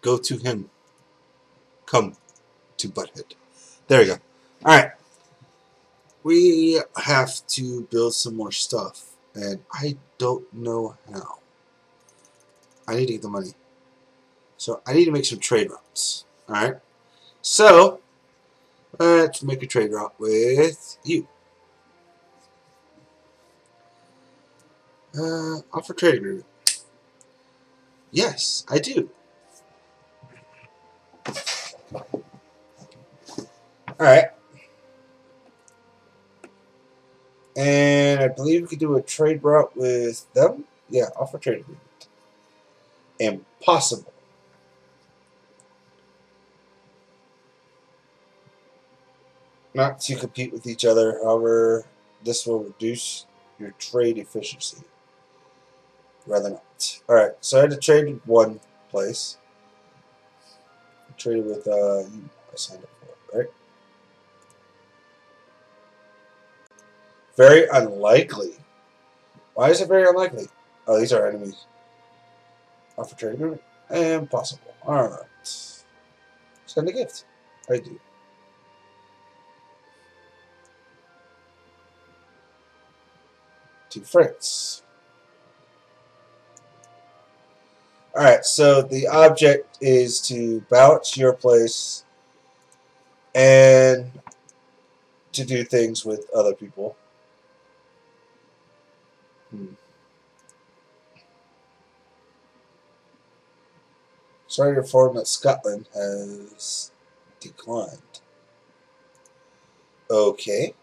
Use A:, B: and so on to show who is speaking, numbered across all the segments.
A: go to him. Come to Butthead. There you go. Alright. We have to build some more stuff. And I don't know how. I need to get the money. So I need to make some trade routes. Alright. So, let's make a trade route with you. Uh, offer trade agreement. Yes, I do. Alright. And I believe we could do a trade route with them. Yeah, offer trade agreement. Impossible. Not to compete with each other, however, this will reduce your trade efficiency. Rather not. Alright, so I had to trade one place. I traded with, uh, I signed up for, right? Very unlikely. Why is it very unlikely? Oh, these are enemies. Offer trade agreement? Impossible. Alright. Send a gift. I do. To France. Alright, so the object is to bounce your place and to do things with other people. Hmm. Sorry to inform that Scotland has declined. Okay.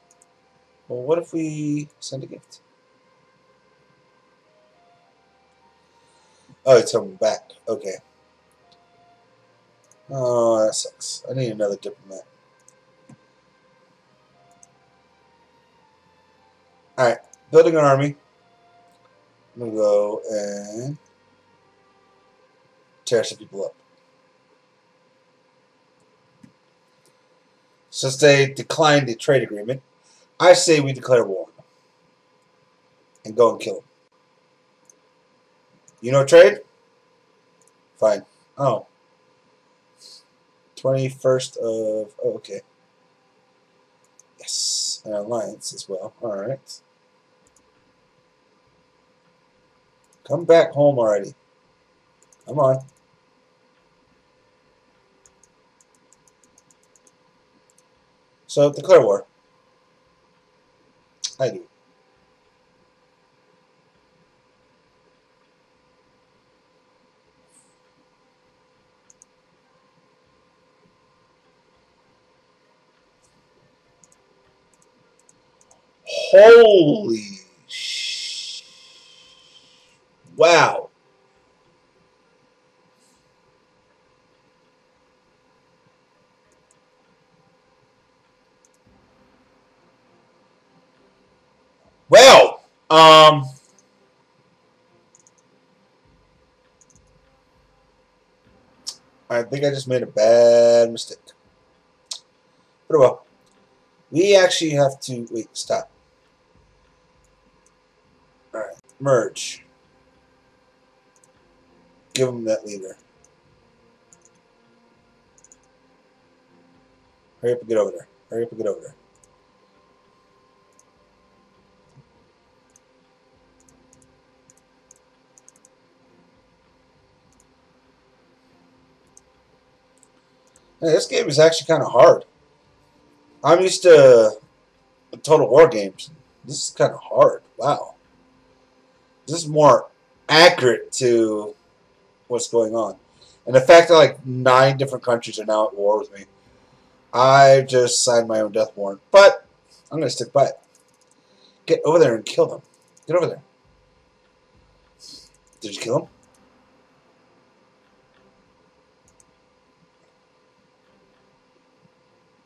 A: Well, what if we send a gift? Oh, it's coming back. Okay. Oh, that sucks. I need another diplomat. Alright, building an army. I'm going to go and tear some people up. Since they declined the trade agreement, I say we declare war and go and kill them. You know trade? Fine. Oh. 21st of... Oh, okay. Yes. An alliance as well. Alright. Come back home already. Come on. So, declare war. I do. Holy sh! Wow. Well, um, I think I just made a bad mistake. But well, we actually have to wait. Stop. All right, merge. Give him that leader. Hurry up and get over there. Hurry up and get over there. Hey, this game is actually kind of hard. I'm used to uh, Total War games. This is kind of hard. Wow. This is more accurate to what's going on. And the fact that like nine different countries are now at war with me, I just signed my own death warrant. But I'm going to stick by it. Get over there and kill them. Get over there. Did you kill him?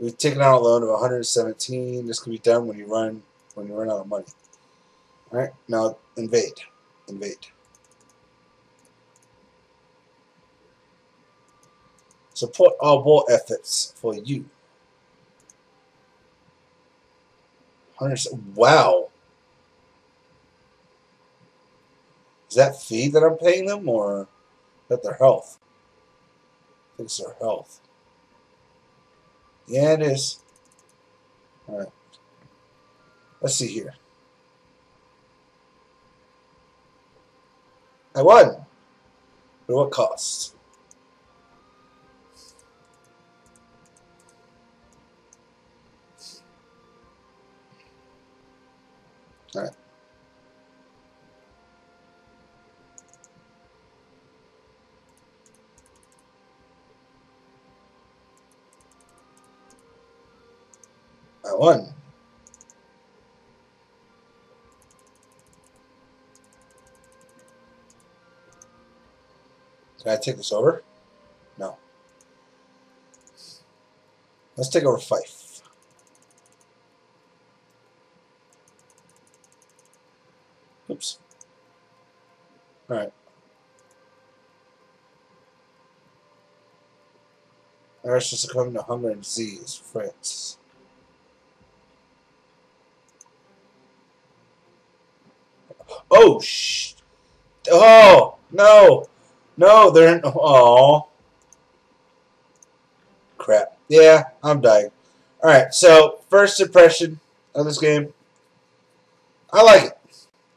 A: We've taken out a loan of 117. This can be done when you run when you run out of money. All right, now invade, invade. Support our war efforts for you. 100, wow. Is that fee that I'm paying them or is that their health? think it's their health. Yeah, it is. Alright. Let's see here. I won! But what cost? Alright. I won. Can I take this over? No. Let's take over Fife. Oops. Alright. Is succumbing to hunger and disease. France. Oh, sh! Oh, no! No, they're in. Oh. Crap. Yeah, I'm dying. Alright, so, first impression of this game. I like it.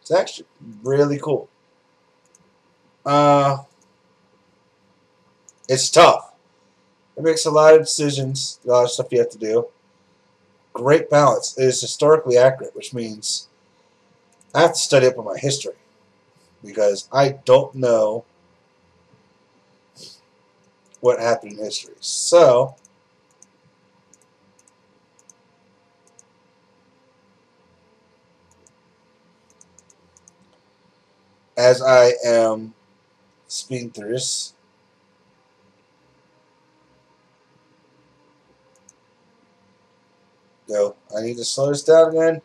A: It's actually really cool. Uh, it's tough. It makes a lot of decisions, a lot of stuff you have to do. Great balance. It is historically accurate, which means I have to study up on my history because I don't know what happened in history. So, as I am speeding through this, go. I need to slow this down again.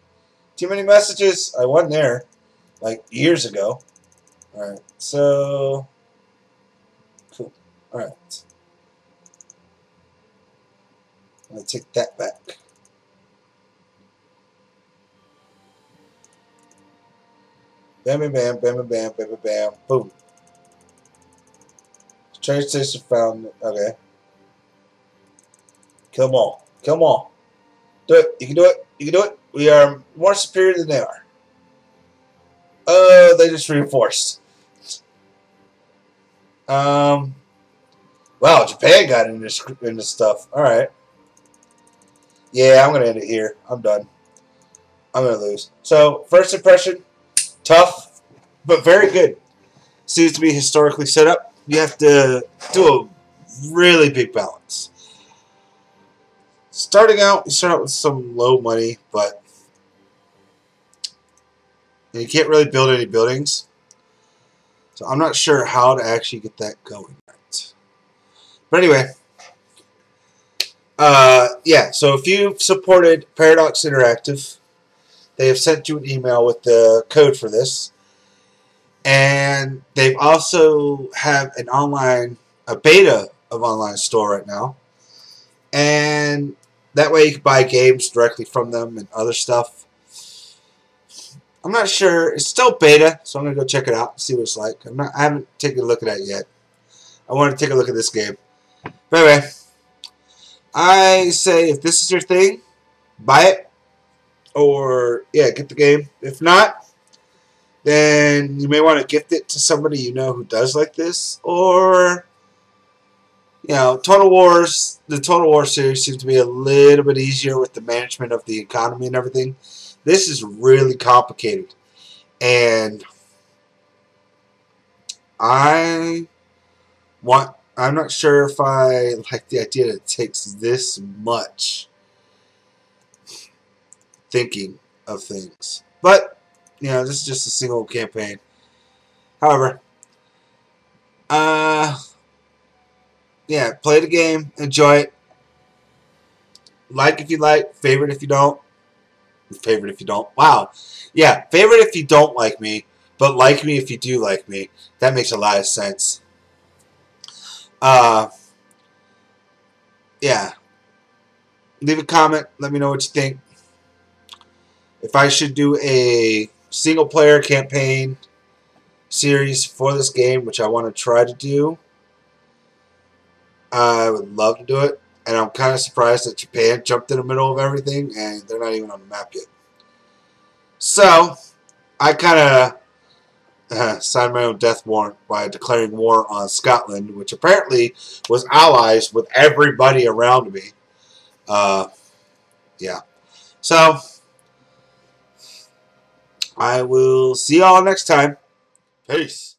A: Too many messages. I wasn't there, like years ago. All right, so cool. All right, I'll take that back. Bam, bam, bam, bam, bam, bam, bam, boom. Train station found. Okay. Come on. Come on. Do it. You can do it. You can do it. We are more superior than they are. Oh, uh, they just reinforced. Um. Wow, Japan got into this, into stuff. All right. Yeah, I'm gonna end it here. I'm done. I'm gonna lose. So first impression, tough, but very good. Seems to be historically set up. You have to do a really big balance. Starting out, you start out with some low money, but you can't really build any buildings. So I'm not sure how to actually get that going. Right. But anyway, uh, yeah, so if you've supported Paradox Interactive, they have sent you an email with the code for this. And they've also have an online, a beta of online store right now. And that way you can buy games directly from them and other stuff. I'm not sure. It's still beta, so I'm going to go check it out and see what it's like. I'm not, I haven't taken a look at it yet. I want to take a look at this game. But anyway, I say if this is your thing, buy it. Or, yeah, get the game. If not, then you may want to gift it to somebody you know who does like this. Or, you know, Total Wars, the Total War series seems to be a little bit easier with the management of the economy and everything. This is really complicated. And I want I'm not sure if I like the idea that it takes this much thinking of things. But, you know, this is just a single campaign. However, uh, yeah, play the game, enjoy it. Like if you like, favorite if you don't. Favorite if you don't. Wow. Yeah, favorite if you don't like me, but like me if you do like me. That makes a lot of sense. Uh, yeah. Leave a comment. Let me know what you think. If I should do a single player campaign series for this game, which I want to try to do. I would love to do it, and I'm kind of surprised that Japan jumped in the middle of everything, and they're not even on the map yet. So, I kind of uh, signed my own death warrant by declaring war on Scotland, which apparently was allies with everybody around me. Uh, yeah. So, I will see y'all next time. Peace.